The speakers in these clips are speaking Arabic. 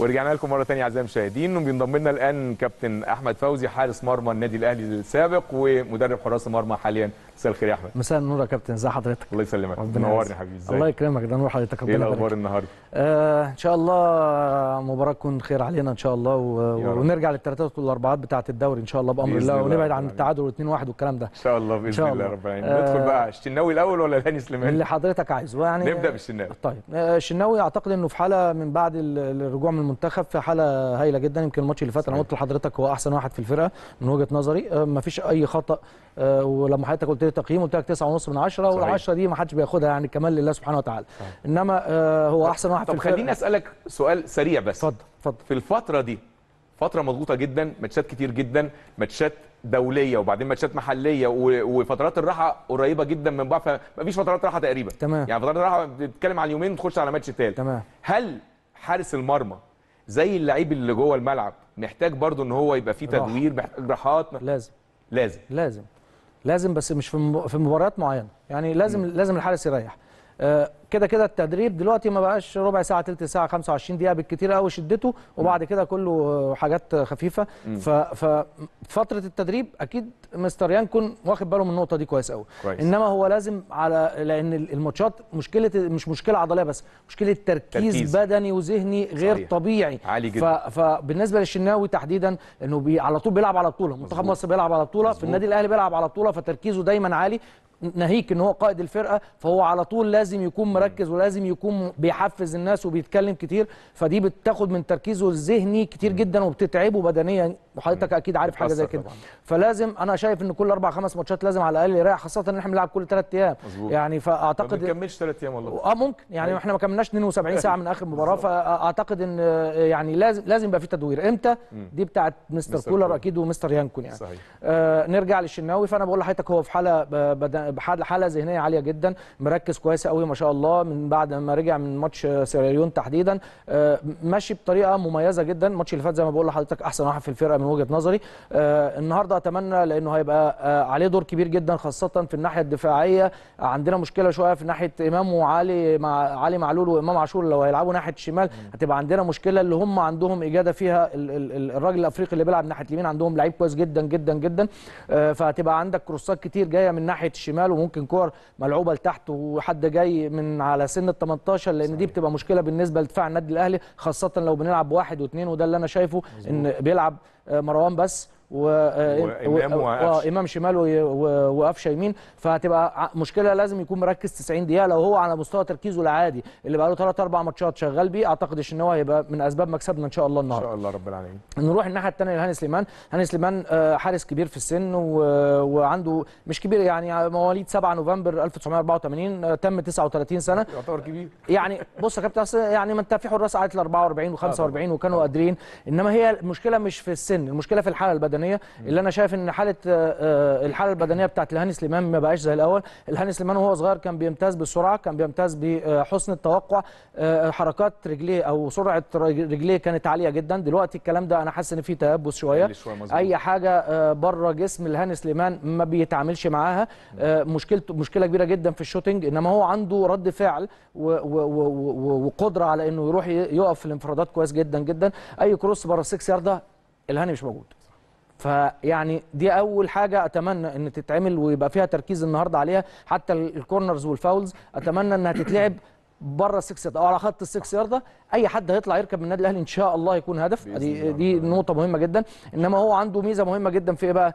ورجعنا لكم مرة ثانية أعزائي المشاهدين. وبينضم لنا الآن كابتن أحمد فوزي حارس مرمى النادي الأهلي السابق ومدرب حراس المرمى حاليا. مساء الخير يا أحمد. مساء النور يا كابتن. ازي حضرتك؟ الله يسلمك. منورني حبيبي. الله إزاي يكرمك. ده نور حضرتك إيه ربنا الأخبار يبارك النهارده؟ آه إن شاء الله مباراة تكون خير علينا إن شاء الله و... ونرجع للثلاثات والأربعات بتاعة الدوري إن شاء الله بأمر الله الله ونبعد عن. التعادل 2 1 والكلام ده. إن شاء الله بإذن شاء الله الله. رب العالمين. آه، ندخل بقى الشناوي الأول ولا الهاني سليمان؟ اللي حضرتك عايزه. يعني نبدأ بالشناوي. طيب. آه، الشناوي أعتقد إنه في حالة من بعد ال- الرجوع من المنتخب في حالة هايلة جدا. يمكن الماتش اللي فات أنا. قلت لحضرتك هو أحسن واحد في الفرقة من وجهة نظري. ما فيش أي خطأ. آه، ولما حضرتك قلت لي تقييم قلت لك 9.5 من 10 صحيح. وال10 دي ما حدش بياخدها يعني كمال لله سبحانه وتعالى. صحيح. إنما آه، هو أحسن واحد طب في الفرقة. خليني أسألك سؤال سريع بس. اتفضل اتفضل. في الفترة دي فترة مضغوطة جدا ماتشات كتير جدا ماتشات دولية وبعدين ماتشات محلية وفترات الراحة قريبة جدا من بعض فمفيش فترات راحة تقريبا. تمام. يعني فترات الراحة بتتكلم عن يومين تخش على ماتش تالت. تمام. هل حارس المرمى زي اللعيب اللي جوه الملعب محتاج برضو إن هو يبقى فيه. تدوير محتاج راحات لازم. لازم. لازم. لازم بس مش في في مباريات معينة. يعني لازم لازم الحارس يريح. آه، كده كده التدريب دلوقتي ما بقاش ربع ساعة تلت ساعة 25 دقيقة بالكتير قوي شدته وبعد كده كله حاجات خفيفة ف- ففتره التدريب أكيد مستر يانكون واخد باله من النقطة دي كويس قوي كويس. إنما هو لازم على لأن الماتشات مشكلة مش مشكلة عضلية بس مشكلة تركيز, تركيز. بدني وذهني غير صحيح. طبيعي عالي جدا. ف... فبالنسبه للشناوي تحديدا إنه بي... على طول بيلعب على بطولة منتخب مصر بيلعب على بطولة في. النادي الأهلي بيلعب على بطولة فتركيزه دايما عالي ناهيك إن هو قائد الفرقة فهو على طول لازم يكون مركز ولازم يكون بيحفز الناس وبيتكلم كتير. فدي بتاخد من تركيزه الذهني كتير جدا وبتتعبه بدنيا. وحضرتك أكيد عارف حاجة زي كده. فلازم أنا شايف إن كل أربع خمس ماتشات لازم على الأقل يريح خاصة إن إحنا بنلعب كل ثلاث أيام. يعني ما فاعتقد بنكملش ثلاث أيام والله. آه ممكن. يعني. إحنا ما كملناش 72 ساعة من آخر مباراة فأعتقد إن يعني لازم لازم يبقى في تدوير. إمتى؟ دي بتاعت مستر, مستر كولر. أكيد ومستر يانكون يعني. صحيح. آه نرجع للشناوي. فأنا بقول لحضرتك هو في حالة حالة ذهنية عالية جدا. مركز كويس قوي ما شاء الله. من بعد ما رجع من ماتش سيراليون تحديدا. آه ماشي بطريقة مميزة جدا. الماتش اللي فات زي ما بقول لحضرتك أحسن واحد في الفرقة من وجهة نظري. آه النهارده أتمنى لأنه هيبقى آه عليه دور كبير جدا خاصة في الناحية الدفاعية. عندنا مشكلة شوية في ناحية إمام وعلي مع علي معلول وإمام عاشور. لو هيلعبوا ناحية الشمال هتبقى عندنا مشكلة اللي هم عندهم إجادة فيها ال- ال- ال- الراجل الأفريقي اللي بيلعب ناحية اليمين. عندهم لعيب كويس جدا جدا جدا. فهتبقى عندك كروسات كتير جاية من ناحية الشمال. وممكن كور ملعوبة لتحت وحد جاي من على سن ال 18 لأن دي بتبقى مشكلة بالنسبة لدفاع النادي الأهلي خاصة لو بنلعب بواحد واثنين وده اللي أنا شايفه إن بيلعب مروان بس و آه، وإمام و- وقفشة. آه، شمال وقفشه يمين فهتبقى مشكلة لازم يكون مركز 90 دقيقة. لو هو على مستوى تركيزه العادي اللي بقى له 3 4 ماتشات شغال بيه اعتقد الشناوي هيبقى من أسباب مكسبنا إن شاء الله إن النهارده شاء الله رب العالمين. نروح الناحية الثانية لهاني سليمان. هاني سليمان آه، حارس كبير في السن و... وعنده مش كبير يعني مواليد 7 نوفمبر 1984 آه، تم 39 سنة. يعتبر كبير. يعني بص يا كابتن يعني ما انت في حراس قعدت ل 44 و45 وكانوا قادرين. إنما هي المشكلة مش في السن. المشكلة في الحالة البدنية اللي أنا شايف إن حالة آه، آه، الحالة البدنية بتاعت الهاني سليمان ما بقاش زي الأول. الهاني سليمان وهو صغير كان بيمتاز بالسرعه كان بيمتاز بحسن التوقع. آه، حركات رجليه أو سرعة رجليه كانت عالية جدا. دلوقتي الكلام ده أنا حاسس إن في تيبس شوية. أي حاجة بره جسم الهاني سليمان ما بيتعاملش معاها. مشكلته مشكلة كبيرة جدا في ال shooting إنما هو عنده رد فعل وقدرة على إنه يروح يقف في الانفرادات كويس جدا جدا. أي cross بره ال six yard الهاني مش موجود. فيعني دي أول حاجة أتمنى إن تتعمل ويبقى فيها تركيز النهارده عليها. حتى ال- ال corners وال fouls أتمنى إنها تتلعب بره ال six yard أو على خط ال six yard أي حد هيطلع يركب من النادي الأهلي إن شاء الله يكون هدف. دي. دي نقطة مهمة جدا. إنما هو عنده ميزة مهمة جدا في إيه بقى؟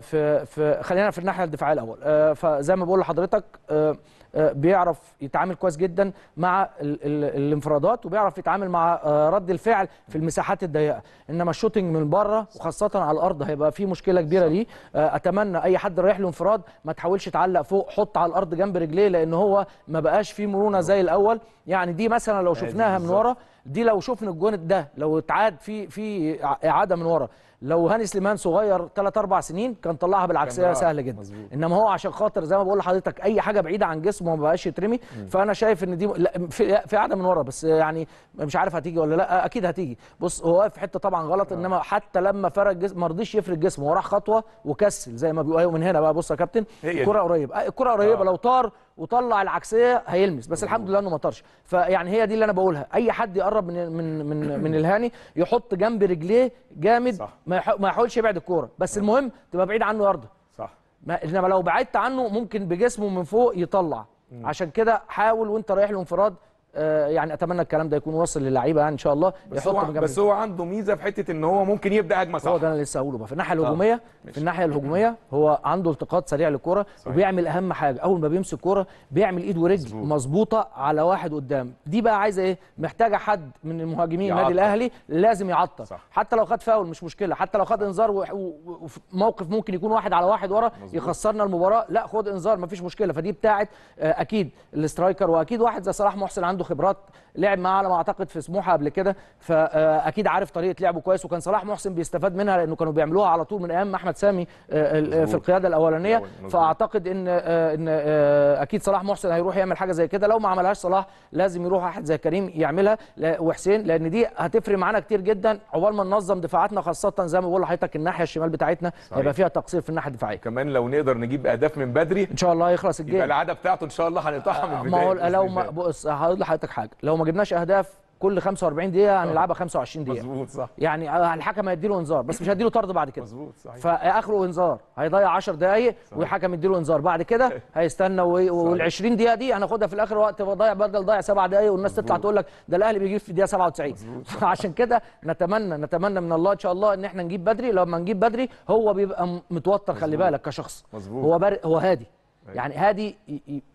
في في خلينا في الناحية الدفاعية الأول. آه، فزي ما بقول لحضرتك آه، آه، بيعرف يتعامل كويس جدا مع ال ال الانفرادات وبيعرف يتعامل مع آه، رد الفعل في المساحات الضيقة. إنما الشوتنج من بره وخاصة على الأرض هيبقى فيه مشكلة كبيرة ليه. آه، أتمنى أي حد رايح له انفراد ما تحاولش تعلق فوق حط على الأرض جنب رجليه لأن هو ما بقاش فيه مرونة زي الأول. يعني دي مثلا لو شفناها من. ورا دي لو شفنا الجون ده لو اتعاد في في إعادة من ورا. لو هاني سليمان صغير 3 4 سنين كان طلعها بالعكسيه سهله جدا. مظبوط. إنما هو عشان خاطر زي ما بقول لحضرتك أي حاجة بعيدة عن جسمه ما بقاش يترمي. فأنا شايف إن دي في في قاعدة من ورا. بس يعني مش عارف هتيجي ولا لا. أكيد هتيجي. بص هو واقف في حتة طبعا غلط. إنما حتى لما فرق جسم ما رضيش يفرد جسمه وراح خطوة وكسل زي ما بيقولوا. من هنا بقى. بص يا كابتن دي. الكرة قريبه آه، الكرة قريبة. آه. لو طار وطلع العكسية هيلمس. بس الحمد لله إنه ما طارش. فيعني هي دي اللي أنا بقولها. أي حد يقرب من من من, من الهاني يحط جنب رجليه جامد صح. ما يح- ما يحاولش يبعد الكورة. بس المهم تبقى بعيد عنه يرضى صح. ما انما لو بعدت عنه ممكن بجسمه من فوق يطلع. عشان كده حاول وأنت رايح له انفراد آه، يعني أتمنى الكلام ده يكون واصل للعيبة إن شاء الله. بس هو بس هو عنده ميزة في حتة إن هو ممكن يبدأ هجمة صح. هو ده أنا لسه هقوله بقى. في الناحية الهجومية في الناحية الهجومية هو عنده التقاط سريع للكره وبيعمل أهم حاجة. أول ما بيمسك كورة بيعمل إيد ورجل مظبوطة على واحد قدام. دي بقى عايزة إيه؟ محتاجة حد من المهاجمين النادي. الأهلي لازم يعطل. صح. حتى لو خد فاول مش مشكلة. حتى لو خد إنذار و- و- وفي موقف ممكن يكون واحد على واحد ورا يخسرنا المباراة. لا خد إنذار مفيش مشكلة. فدي بتاعت آه، أكيد الاسترايكر وأكيد واحد زي صلاح محسن عنده خبرات لعب معاه على ما أعتقد في سموحة قبل كده فأكيد عارف طريقة لعبه كويس وكان صلاح محسن بيستفاد منها لأنه كانوا بيعملوها على طول من أيام أحمد سامي آه، في. القيادة الأولانية. فأعتقد إن آه، إن آه، أكيد صلاح محسن هيروح يعمل حاجة زي كده. لو ما عملهاش صلاح لازم يروح واحد زي كريم يعملها. وحسين لأن دي هتفرق معانا كتير جدا. عقبال ما ننظم دفاعاتنا خاصة زي ما بقول لحضرتك الناحية الشمال بتاعتنا هيبقى فيها تقصير في الناحية الدفاعية. كمان لو نقدر نجيب أهداف من بدري إن شاء الله يبقى الجيم. العادة بتاعته إن شاء الله هنقطعها من البدايه ما هو لو ما. بص هقول لحضرتك حاجة. لو ما جبناش أهداف كل 45 دقيقة هنلعبها 25 دقيقة. مظبوط صح. يعني الحكم هيديله انذار بس مش هيديله طرد بعد كده. مظبوط صحيح. فآخره انذار. هيضيع 10 دقائق والحكم يديله انذار. بعد كده هيستنى وال 20 دقيقة دي هناخدها في الآخر وقت ضايع بدل ضايع سبع دقائق والناس تطلع تقول لك ده الأهلي بيجيب في الدقيقة 97 عشان كده نتمنى نتمنى من الله إن شاء الله إن إحنا نجيب بدري. لما نجيب بدري هو بيبقى متوتر خلي بالك كشخص. مظبوط. هو بر... هو هادي. يعني هادي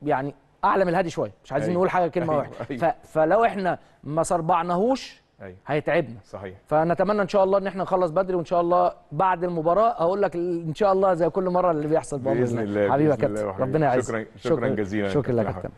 يعني أعلى من الهادي شوية مش عايزين أيوة. نقول حاجة كلمة أيوة. واحدة أيوة. فلو إحنا ما صربعناهوش أيوه هيتعبنا صحيح فنتمنى إن شاء الله إن إحنا نخلص بدري وإن شاء الله بعد المباراة أقول لك إن شاء الله زي كل مرة اللي بيحصل بامر بإذن الله، حبيبي يا كابتن. ربنا يعزك شكراً- شكراً جزيلاً شكرا لك يا. كابتن